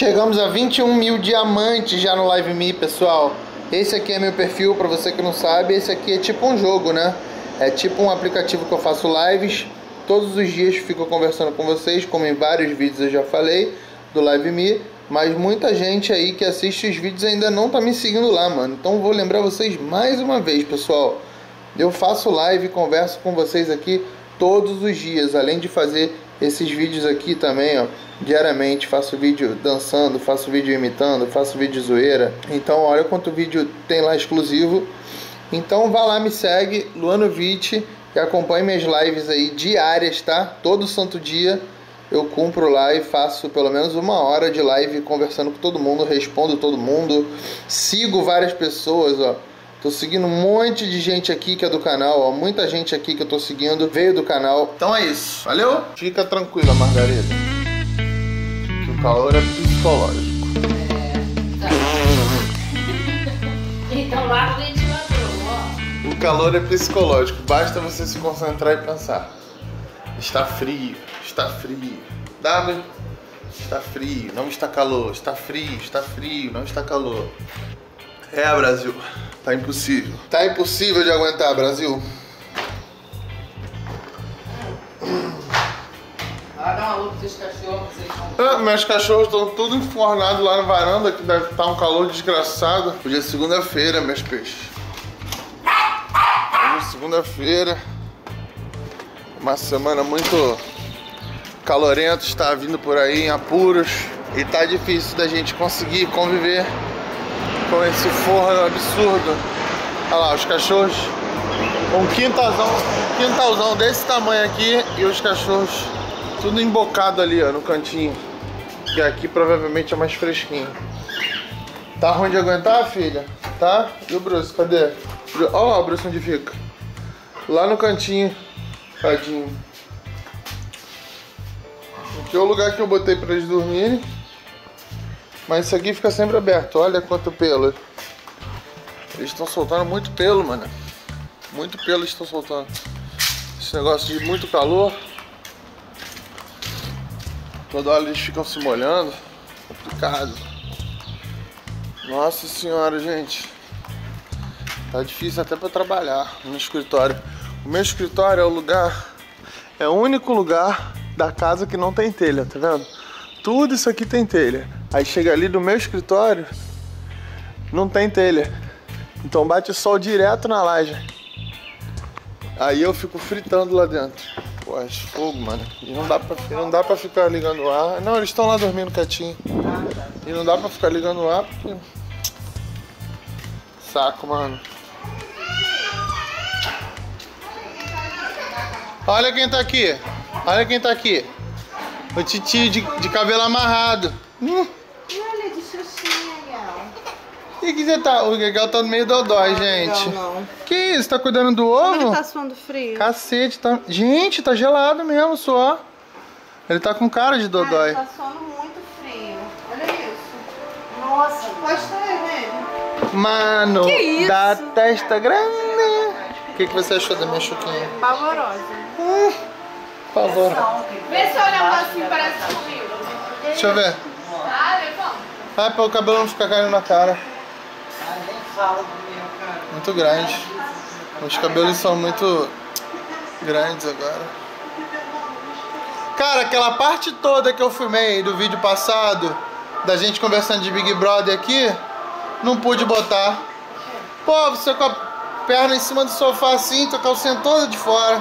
Chegamos a 21 mil diamantes já no Live Me, pessoal. Esse aqui é meu perfil, para você que não sabe. Esse aqui é tipo um jogo, né? É tipo um aplicativo que eu faço lives. Todos os dias fico conversando com vocês, como em vários vídeos eu já falei do Live Me. Mas muita gente aí que assiste os vídeos ainda não tá me seguindo lá, mano. Então vou lembrar vocês mais uma vez, pessoal. Eu faço live e converso com vocês aqui todos os dias, além de fazer esses vídeos aqui também, ó, diariamente. Faço vídeo dançando, faço vídeo imitando, faço vídeo zoeira. Então, olha quanto vídeo tem lá exclusivo. Então, vá lá, me segue, Luano Vitti, e acompanhe minhas lives aí diárias, tá? Todo santo dia eu cumpro lá e faço pelo menos uma hora de live conversando com todo mundo, respondo todo mundo, sigo várias pessoas, ó. Tô seguindo um monte de gente aqui que é do canal, ó. Muita gente aqui que eu tô seguindo veio do canal. Então é isso. Valeu? Fica tranquila, Margarida. O calor é psicológico. É, tá. então lá no ventilador, ó. O calor é psicológico. Basta você se concentrar e pensar. Está frio, está frio. W, está frio, não está calor. Está frio, está frio, não está calor. É, Brasil. Tá impossível. Tá impossível de aguentar, Brasil. Cachorros, eles vão. Ah, meus cachorros estão tudo enfornados lá na varanda, que deve estar um calor desgraçado. Hoje é segunda-feira, meus peixes. Hoje é segunda-feira. Uma semana muito calorenta, está vindo por aí em apuros. E tá difícil da gente conseguir conviver com esse forno absurdo. Olha lá, os cachorros. Um quintalzão, um quintalzão desse tamanho aqui e os cachorros tudo embocado ali, ó, no cantinho. Que aqui provavelmente é mais fresquinho. Tá ruim de aguentar, filha? Tá? E o Bruce, cadê? Olha lá o Bruce onde fica. Lá no cantinho. Tadinho. Aqui é o lugar que eu botei pra eles dormirem. Mas isso aqui fica sempre aberto. Olha quanto pelo. Eles estão soltando muito pelo, mano. Muito pelo eles estão soltando. Esse negócio de muito calor. Toda hora eles ficam se molhando. Complicado. Nossa senhora, gente. Tá difícil até para trabalhar no escritório. O meu escritório é o lugar. É o único lugar da casa que não tem telha, tá vendo? Tudo isso aqui tem telha. Aí chega ali do meu escritório, não tem telha. Então bate sol direto na laje. Aí eu fico fritando lá dentro. Pô, é fogo, mano. E não dá pra, não dá pra ficar ligando o ar. Não, eles estão lá dormindo quietinho. E não dá pra ficar ligando o ar porque. Saco, mano. Olha quem tá aqui. Olha quem tá aqui. O titio de, de cabelo amarrado. Hum. Olha de xuxinha. E que você tá? O Gagal tá no meio do dói, gente. Não, não. Que isso? Tá cuidando do Como ele ovo? tá suando frio? Cacete, tá. Gente, tá gelado mesmo, só. Ele tá com cara de Ah, dodói. ele tá suando muito frio. Olha isso. Nossa, gosta nele. Mano, Que isso? da testa grande. O que, que você achou da minha chuquinha? Pavorosa. Hum, favor. Vê se olhando assim parece comigo. Deixa eu ver. Ah, levanta. Ah, para o cabelo não ficar caindo na cara. Muito grande. Os cabelos são muito grandes agora. Cara, aquela parte toda que eu filmei do vídeo passado, da gente conversando de Big Brother aqui, não pude botar. Pô, você com a perna em cima do sofá assim, tua calcinha toda de fora.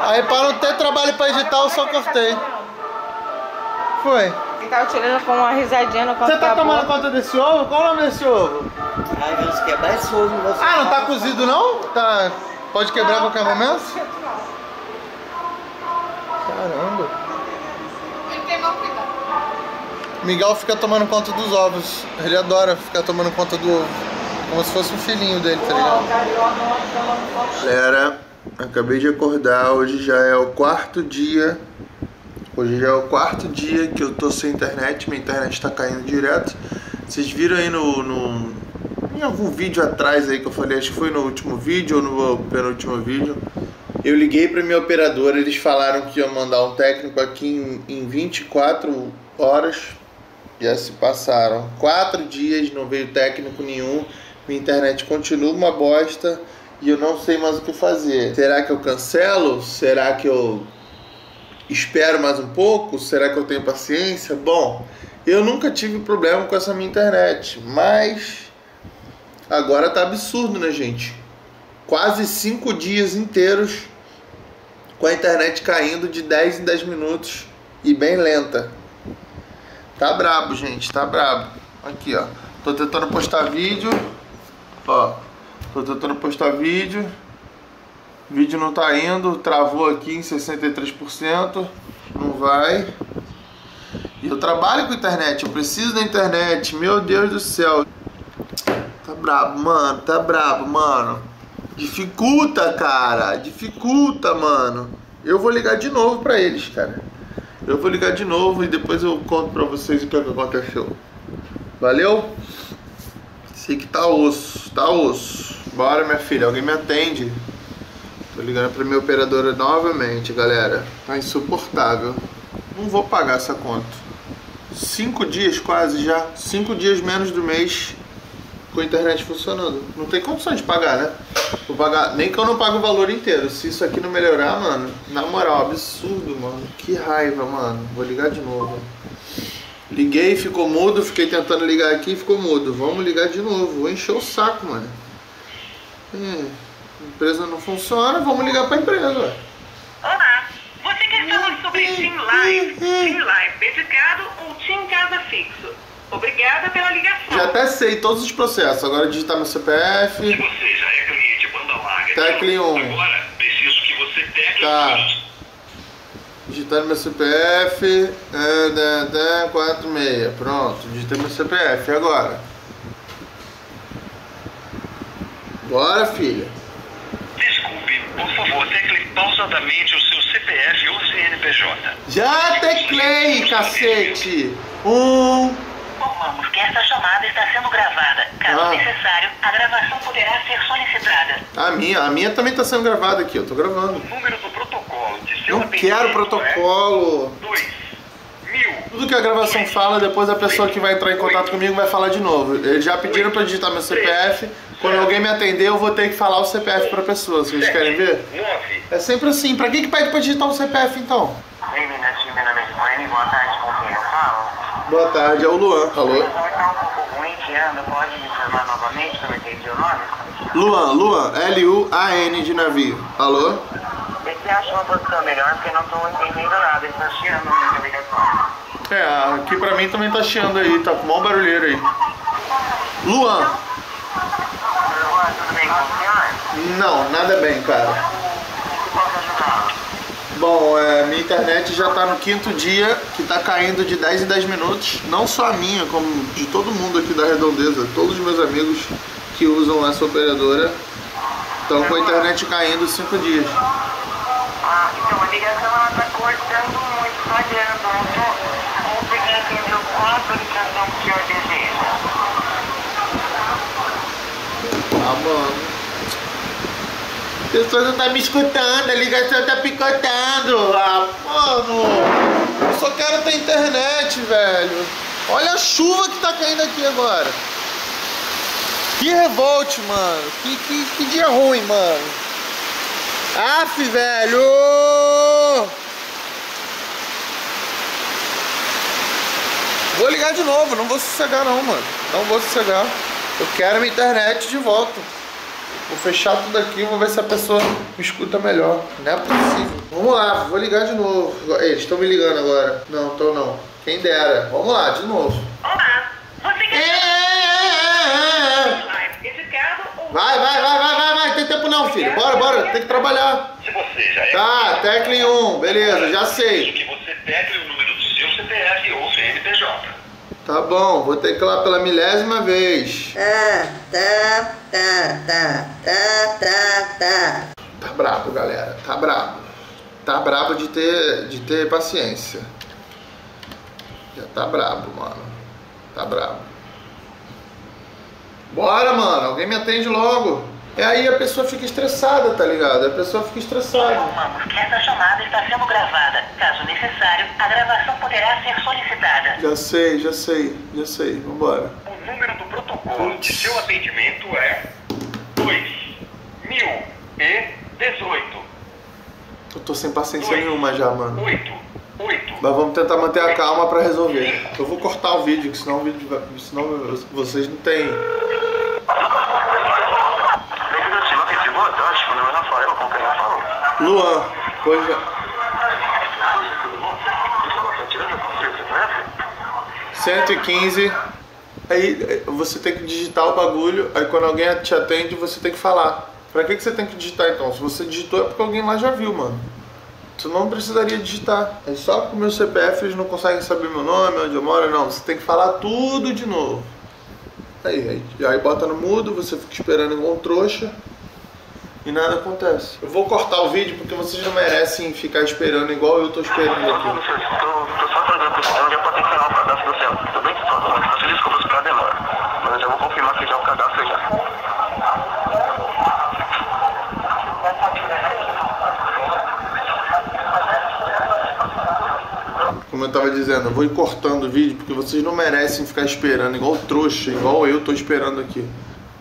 Aí para não ter trabalho pra editar, eu só cortei. Foi. Ele tava tirando com uma risadinha no canto Você tá tomando boca. conta desse ovo? Qual o nome desse ovo? Ai, vamos quebrar esse ovo em você. Ah, não tá cozido não? Tá. Pode quebrar a qualquer momento? Caramba. Miguel fica tomando conta dos ovos. Ele adora ficar tomando conta do ovo. Como se fosse um filhinho dele, tá ligado? Galera, acabei de acordar. Hoje já é o quarto dia. Hoje já é o quarto dia que eu tô sem internet. Minha internet tá caindo direto. Vocês viram aí no, no- em algum vídeo atrás aí que eu falei, acho que foi no último vídeo ou no penúltimo vídeo. Eu liguei pra minha operadora, eles falaram que iam mandar um técnico aqui em, em 24 horas. Já se passaram quatro dias, não veio técnico nenhum. Minha internet continua uma bosta e eu não sei mais o que fazer. Será que eu cancelo? Será que eu espero mais um pouco? Será que eu tenho paciência? Bom, eu nunca tive problema com essa minha internet, mas agora tá absurdo, né, gente? Quase cinco dias inteiros com a internet caindo de 10 em 10 minutos e bem lenta. Tá brabo, gente, tá brabo. Aqui, ó. Tô tentando postar vídeo. Ó. Tô tentando postar vídeo. Vídeo não tá indo, travou aqui em 63%. Não vai. E eu trabalho com internet, eu preciso da internet. Meu Deus do céu. Tá brabo, mano. Tá brabo, mano. Dificulta, cara. Dificulta, mano. Eu vou ligar de novo pra eles, cara. Eu vou ligar de novo e depois eu conto pra vocês o que aconteceu. Valeu? Sei que tá osso, tá osso. Bora, minha filha, alguém me atende. Tô ligando pra minha operadora novamente, galera. Tá insuportável. Não vou pagar essa conta. Cinco dias quase já. Cinco dias menos do mês com a internet funcionando. Não tem condição de pagar, né? Vou pagar, nem que eu não pague o valor inteiro. Se isso aqui não melhorar, mano, na moral, absurdo, mano. Que raiva, mano. Vou ligar de novo. Liguei, ficou mudo, fiquei tentando ligar aqui ficou mudo. Vamos ligar de novo. Vou encher o saco, mano. Hum, a empresa não funciona, vamos ligar pra empresa, ué. Olá, você quer falar sobre Team Live, Team Live dedicado ou Team Casa Fixo? Obrigada pela ligação. Já até sei todos os processos. Agora digitar meu CPF. Se você já é cliente banda larga, Tecle um. agora preciso que você tecle Tá. Digitando meu CPF. É, dá, dá, 46. Pronto, digitei meu CPF. E agora? Bora, filha. Favor, tecle pausadamente o seu CPF ou CNPJ. Já teclei, cacete. Um. Informamos que esta chamada está sendo gravada. Caso Ah. necessário, a gravação poderá ser solicitada. A minha, a minha também tá sendo gravada aqui, eu tô gravando. O número do protocolo de seu Não quero protocolo. É 2 mil. Tudo que a gravação fala, depois a pessoa que vai entrar em contato comigo vai falar de novo. Eles já pediram pra eu digitar meu CPF. Quando alguém me atender, eu vou ter que falar o CPF pra pessoa. Vocês querem ver? 9. É sempre assim. Pra que que pede pra digitar um CPF então? É. Boa tarde, com quem eu falo? Boa tarde, é o Luan. Alô? Luan, Luan, L-U-A-N de navio. Alô? Você acha uma posição melhor, porque não entendendo nada. Chiando. É, aqui pra mim também tá chiando aí, tá com mó barulheiro aí. Luan, não, nada bem, cara. Bom, é, minha internet já tá no quinto dia, que tá caindo de 10 em 10 minutos. Não só a minha, como de todo mundo aqui da redondeza. Todos os meus amigos que usam essa operadora estão com a internet caindo 5 dias. Ah, então ligação ela tá cortando muito, falhando. Eu não tô conseguindo entender qual a solicitação que o senhor deseja. Ah, mano. A pessoa não tá me escutando, a ligação tá picotando. Ah, mano. Eu só quero ter internet, velho. Olha a chuva que tá caindo aqui agora. Que revolte, mano. Que, que, que dia ruim, mano. Aff, velho. Vou ligar de novo, não vou sossegar não, mano. Não vou sossegar. Eu quero minha internet de volta. Vou fechar tudo aqui, vou ver se a pessoa me escuta melhor. Não é possível. Vamos lá, vou ligar de novo. Eles estão me ligando agora. Não, estão não. Quem dera. Vamos lá, de novo. Olá, você É, quer é, é, é. dedicado ou... Vai, vai, vai, vai, vai, vai. Tem tempo não, filho. Bora, bora. Tem que trabalhar. Se você já é Tá, tecle 1. Beleza, já sei. que você tecle o número do seu CPF ou CNPJ. Tá bom, vou teclar pela milésima vez. Tá, tá, tá, tá, tá, tá, tá. Tá brabo, galera. Tá brabo. Tá brabo de ter, de ter paciência. Já tá brabo, mano. Tá brabo. Bora, mano. Alguém me atende logo. E aí a pessoa fica estressada, tá ligado? A pessoa fica estressada. Informamos que esta chamada está sendo gravada. Caso necessário, a gravação poderá ser. Já sei, já sei, já sei. Vambora. O número do protocolo de seu atendimento é 2018. Eu tô sem paciência nenhuma já, mano. 8, 8. Mas vamos tentar manter a calma pra resolver. Eu vou cortar o vídeo, que senão o vídeo vai. Senão vocês não falo? Luan, pois já. 115. Aí eh, você tem que digitar o bagulho, aí quando alguém te atende, você tem que falar. Pra que, que você tem que digitar então? Se você digitou é porque alguém lá já viu, mano. Você não precisaria digitar. É só com o meu CPF eles não conseguem saber meu nome, onde eu moro, não. Você tem que falar tudo de novo. Aí, aí, aí bota no mudo, você fica esperando igual um trouxa e nada acontece. Eu vou cortar o vídeo porque vocês não merecem ficar esperando igual eu tô esperando aqui. Tô, tô só fazendo questão de potencial o cadastro bem, desculpas demora. Mas eu já vou confirmar que já o cadastro já. Como eu tava dizendo, eu vou ir cortando o vídeo porque vocês não merecem ficar esperando igual trouxa, igual eu tô esperando aqui.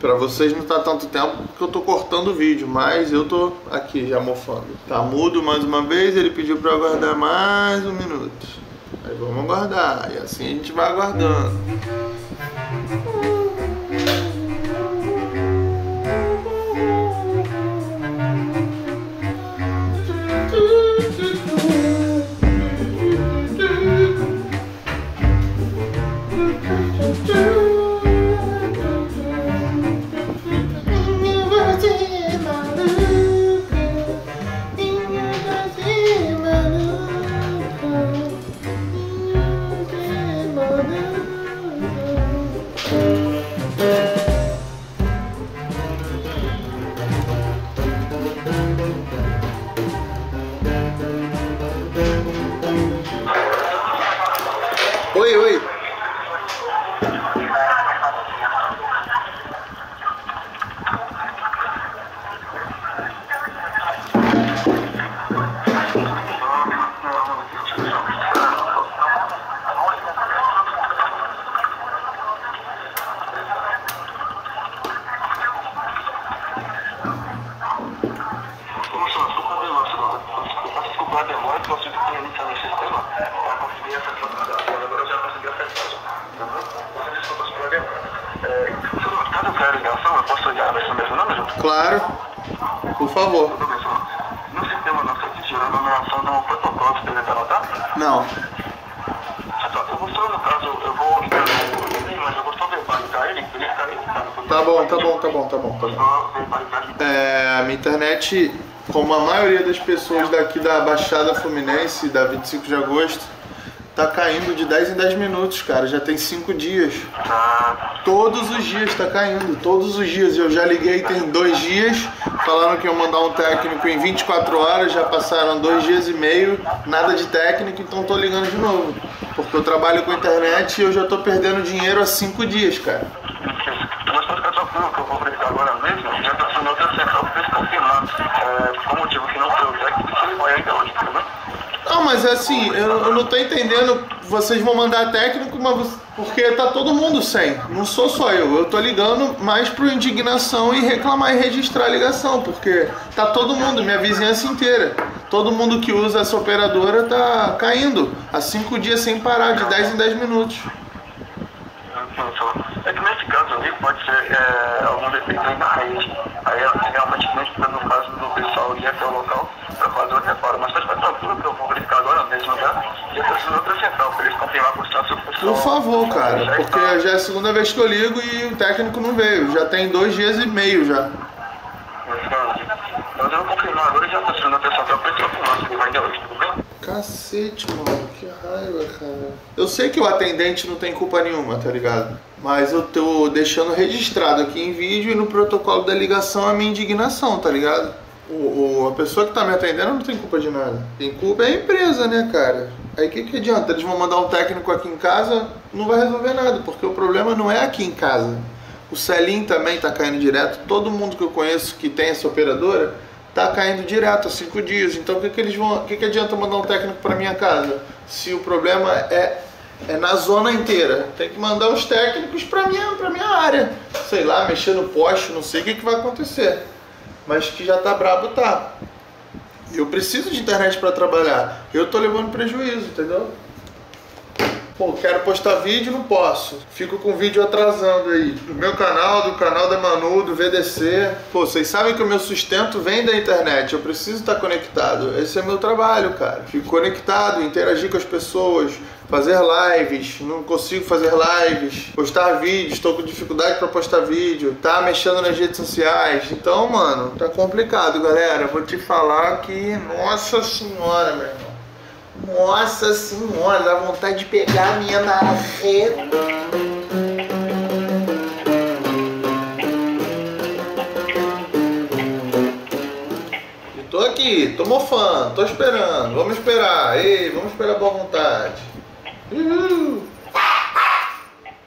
Pra vocês não tá tanto tempo porque eu tô cortando o vídeo, mas eu tô aqui já mofando. Tá mudo mais uma vez, ele pediu pra aguardar mais um minuto. Vamos aguardar, e assim a gente vai aguardando. É, a minha internet, como a maioria das pessoas daqui da Baixada Fluminense, da 25 de agosto, tá caindo de 10 em 10 minutos, cara. Já tem 5 dias. Todos os dias tá caindo, todos os dias. Eu já liguei tem dois dias, falando que ia mandar um técnico em 24 horas, já passaram dois dias e meio, nada de técnico, então tô ligando de novo. Porque eu trabalho com internet e eu já tô perdendo dinheiro há 5 dias, cara. Mas pode ficar tranquilo que eu vou verificar agora mesmo, já tá sendo outra central pra eles confirmar é, por motivo que não foi o técnico, ele vai ainda hoje, bem? Não, mas é assim, eu, eu não tô entendendo. Vocês vão mandar técnico, mas porque tá todo mundo sem. Não sou só eu. Eu tô ligando mais pro indignação e reclamar e registrar a ligação, porque tá todo mundo, minha vizinhança inteira. Todo mundo que usa essa operadora tá caindo há cinco dias sem parar, de 10 em 10 minutos. Só. É que nesse caso ali pode ser é, algum defeito aí na rede. Realmente necessita, no caso do pessoal ir até o local para fazer o reparo. Mas pode ficar tranquilo que eu vou verificar agora mesmo já. E eu preciso central para eles confirmar com o status pessoal. Por favor, cara, Já porque está- já é a segunda vez que eu ligo e o técnico não veio. Já tem dois dias e meio já. Mas eu vou confirmar agora e já estou tirando a atenção para confirmar se ele vai de hoje, tudo bem? Cacete, mano, que raiva, cara. Eu sei que o atendente não tem culpa nenhuma, tá ligado? Mas eu tô deixando registrado aqui em vídeo e no protocolo da ligação a minha indignação, tá ligado? O, o- a pessoa que tá me atendendo não tem culpa de nada. Quem culpa é a empresa, né, cara? Aí o que, que adianta? Eles vão mandar um técnico aqui em casa, não vai resolver nada, porque o problema não é aqui em casa. O Celim também tá caindo direto. Todo mundo que eu conheço que tem essa operadora tá caindo direto há cinco dias. Então o que, que eles vão. O que, que adianta mandar um técnico para minha casa? Se o problema é, é na zona inteira. Tem que mandar os técnicos para minha, pra minha área. Sei lá, mexer no poste, não sei o que, que vai acontecer. Mas que já tá brabo, tá. Eu preciso de internet para trabalhar. Eu tô levando prejuízo, entendeu? Pô, quero postar vídeo, não posso. Fico com vídeo atrasando aí. Do meu canal, do canal da Manu, do VDC. Pô, vocês sabem que o meu sustento vem da internet. Eu preciso estar conectado. Esse é meu trabalho, cara. Fico conectado, interagir com as pessoas, fazer lives. Não consigo fazer lives, postar vídeos. Estou com dificuldade para postar vídeo. Tá mexendo nas redes sociais. Então, mano, tá complicado, galera. Vou te falar que, nossa senhora, meu irmão. Nossa senhora, dá vontade de pegar a minha marreta. E tô aqui, tô mofando, tô esperando, vamos esperar, ei, vamos esperar boa vontade. Uhul.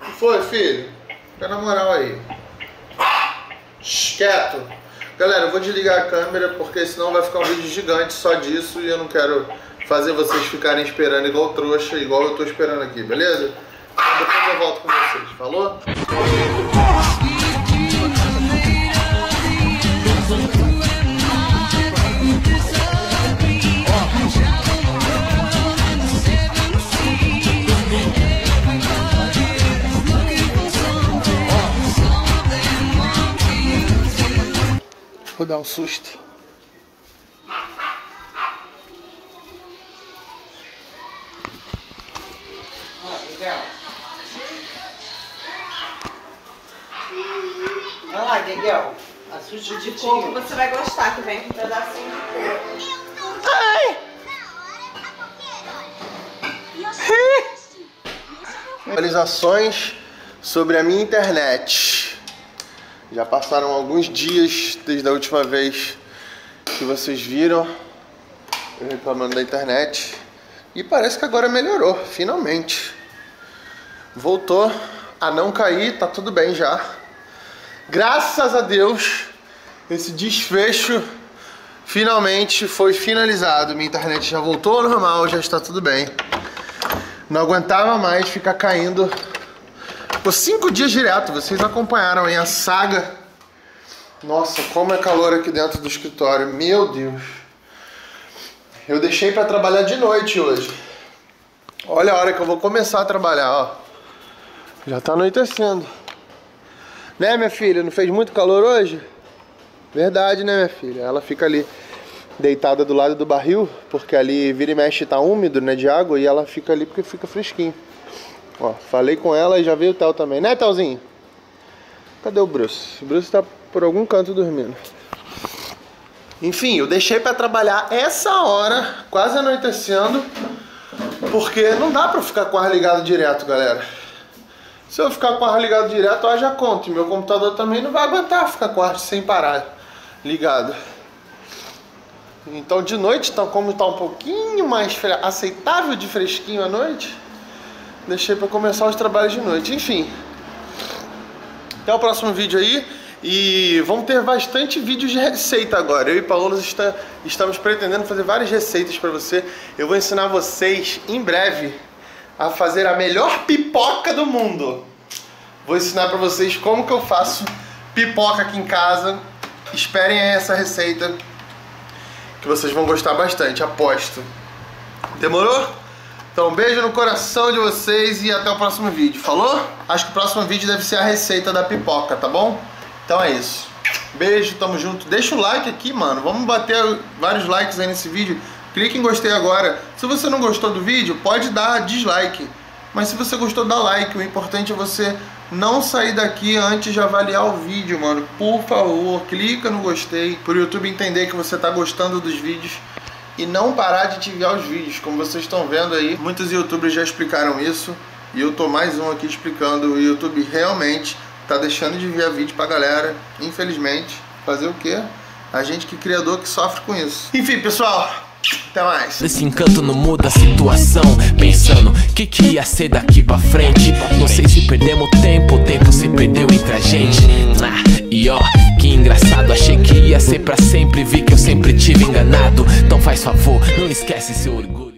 O que foi, filho? Fica na moral aí. Quieto. Galera, eu vou desligar a câmera porque senão vai ficar um vídeo gigante só disso e eu não quero fazer vocês ficarem esperando igual trouxa, igual eu tô esperando aqui, beleza? Então depois eu volto com vocês, falou? Vou dar um susto. Olha lá, Miguel. Assusta de Como tio. você vai gostar, que vem com um pedacinho de coco. Atualizações sobre a minha internet. Já passaram alguns dias desde a última vez que vocês viram eu reclamando da internet. E parece que agora melhorou, finalmente. Voltou a não cair, tá tudo bem já. Graças a Deus, esse desfecho finalmente foi finalizado. Minha internet já voltou ao normal, já está tudo bem. Não aguentava mais ficar caindo por cinco dias direto. Vocês acompanharam aí a saga. Nossa, como é calor aqui dentro do escritório. Meu Deus. Eu deixei para trabalhar de noite hoje. Olha a hora que eu vou começar a trabalhar, ó. Já tá anoitecendo. Né, minha filha? Não fez muito calor hoje? Verdade, né, minha filha? Ela fica ali deitada do lado do barril, porque ali vira e mexe tá úmido, né, de água, e ela fica ali porque fica fresquinho. Ó, falei com ela e já veio o Theo também, né, Thelzinho? Cadê o Bruce? O Bruce tá por algum canto dormindo. Enfim, eu deixei pra trabalhar essa hora, quase anoitecendo, porque não dá pra ficar com o ar ligado direto, galera. Se eu ficar com o ar ligado direto, haja conta. E meu computador também não vai aguentar ficar com o ar sem parar ligado. Então de noite, então, como está um pouquinho mais aceitável de fresquinho à noite, deixei para começar os trabalhos de noite. Enfim, até o próximo vídeo aí. E vamos ter bastante vídeos de receita agora. Eu e Paola está, estamos pretendendo fazer várias receitas para você. Eu vou ensinar vocês em breve a fazer a melhor pipoca do mundo. Vou ensinar para vocês como que eu faço pipoca aqui em casa. Esperem essa receita que vocês vão gostar bastante, aposto. Demorou? Então, um beijo no coração de vocês e até o próximo vídeo. Falou? Acho que o próximo vídeo deve ser a receita da pipoca, tá bom? Então é isso. Beijo, tamo junto. Deixa o like aqui, mano. Vamos bater vários likes aí nesse vídeo. Clique em gostei agora. Se você não gostou do vídeo, pode dar dislike. Mas se você gostou, dá like. O importante é você não sair daqui antes de avaliar o vídeo, mano. Por favor, clica no gostei. Para o YouTube entender que você tá gostando dos vídeos. E não parar de te os vídeos. Como vocês estão vendo aí, muitos youtubers já explicaram isso. E eu tô mais um aqui explicando. O YouTube realmente tá deixando de enviar vídeo pra galera. Infelizmente. Fazer o quê? A gente que criador que sofre com isso. Enfim, pessoal. Até mais. Esse encanto não muda a situação. Pensando, que que ia ser daqui pra frente? Não sei se perdemos tempo, o tempo se perdeu entre a gente. Ah, e ó, que engraçado, achei que ia ser pra sempre. Vi que eu sempre tive enganado. Então faz favor, não esquece seu orgulho.